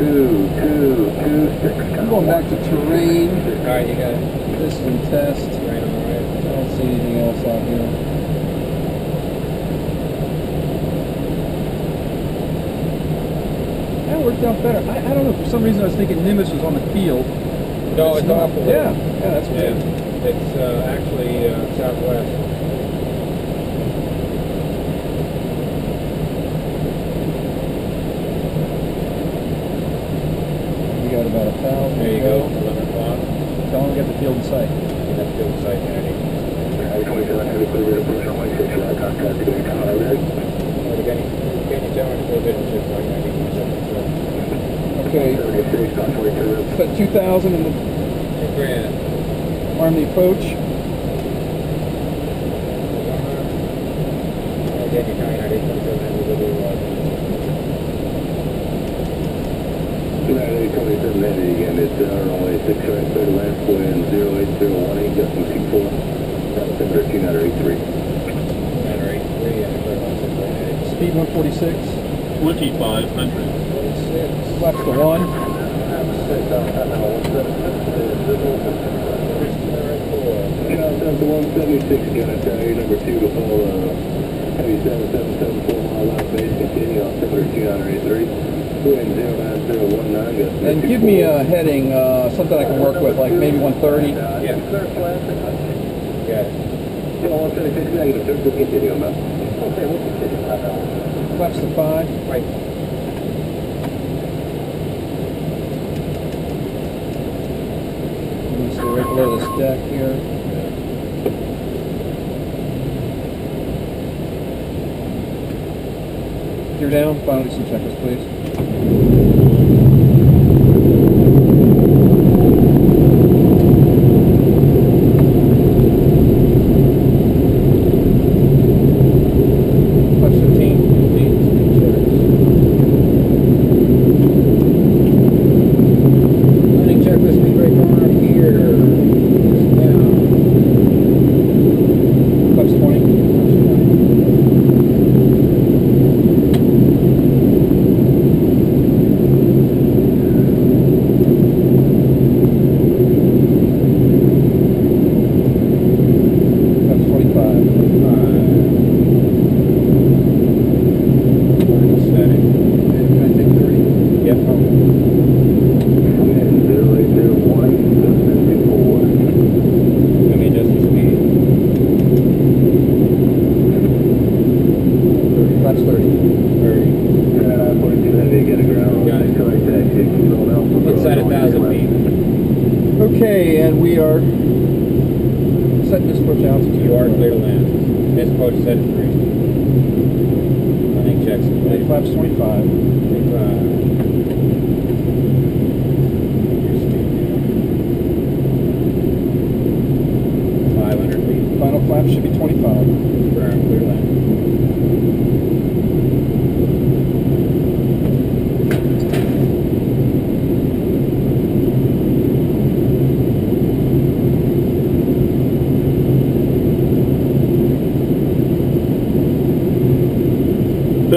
two, two, two, six. I'm going back to terrain. All right, you got it. This is test. Right on the right. I don't see anything else out here. That worked out better. I, I don't know, for some reason I was thinking Nimitz was on the field. No, it's not. off Yeah, yeah, that's Yeah, weird. it's uh, actually uh, southwest. about a thousand. There you go, 11 o'clock. Tell them to get the field in sight. Get the field in sight, Manny. Okay. Set 2,000 in the Two grand. arm the approach. Again, 998.7 77 landing again. It's uh, runway 6 right, 30 left, wind 08018, gusting 64, altimeter 2983. Speed 146. 2500. 26. Left the 1. Down to 176, got it, uh, number 2 to follow, uh, heavy 7774 mile base, continue altimeter 2983. Wind 09019, gusting And give me a heading, uh, something I can work with, like maybe 130. Yeah. Clear flat, Got it. Yeah, 176 negative, sir, we'll continue on. Okay, we'll continue. Flaps to 5. Right. Stay right below this deck here. Gear down, final some checkers, please. Thank you. You are clear to land. This approach set at three. Landing checks in place. Flaps 25. Twenty-five. Your speed now. Five hundred feet. Final flap should be 25. Firm, clear land.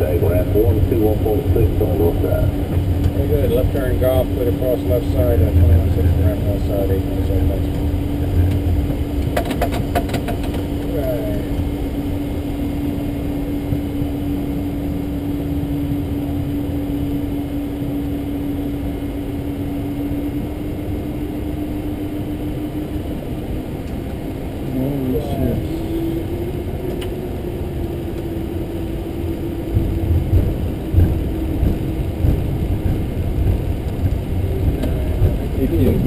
left, point six on north side. Very good. Left turn golf, put across left side, uh, twenty-one six, ramp left side, eight one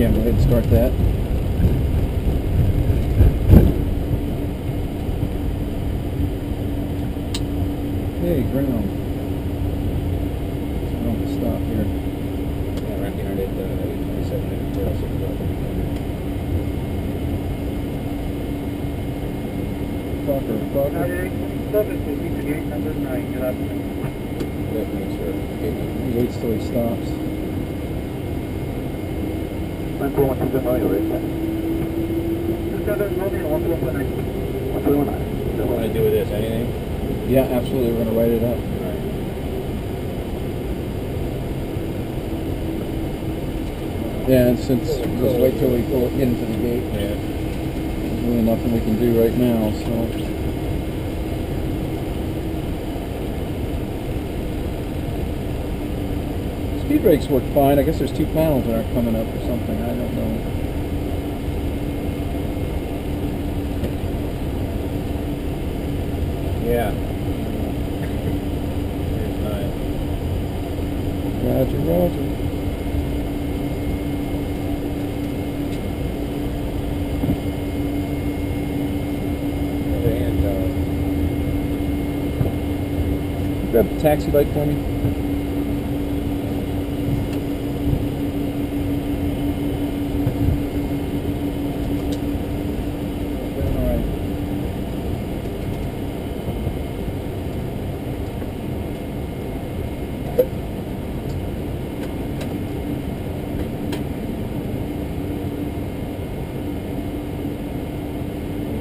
Yeah, yeah, go ahead and start that. Okay, ground. So I don't have to stop here. Yeah, right behind it, uh, eight twenty-seven, and four oh six, Crocker, Crocker. gate number nine, you'll have to. make sure. Gate number. He waits till he stops. What do I do with this, anything? Yeah, absolutely, we're gonna write it up. Alright. Yeah, and since, just wait till we pull it, get into the gate. Yeah. There's really nothing we can do right now, so. Speed brakes work fine. I guess there's two panels that aren't coming up or something. I don't know. Yeah. Roger, roger. Hand, uh, Grab the taxi light for me. All right.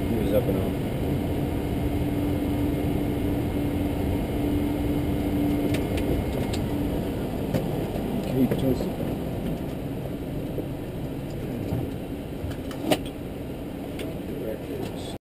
he was up and on. Okay, Joseph.